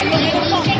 Thank you.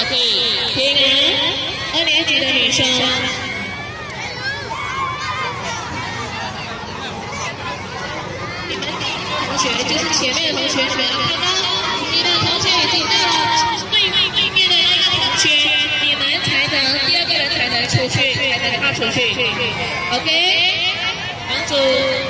Okay, King 二年级的女生。你们同学就是前面的同学，你们看到你的同学已经到了最对面的那个同学，你们才能第二个人才能出去，才能踏出去。OK，王主。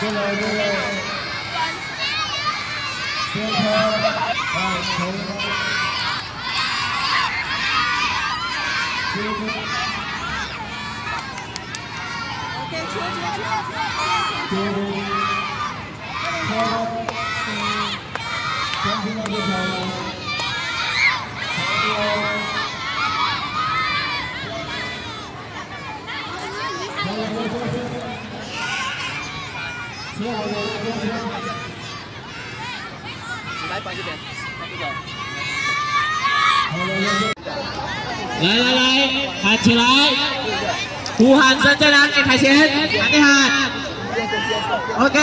过来，过来，先开，啊，可以吗？先开，OK，切切切，切，开，嗯，全部都开了，开了。来来来，喊起来！呼喊声在哪里？凯旋，喊一喊。OK。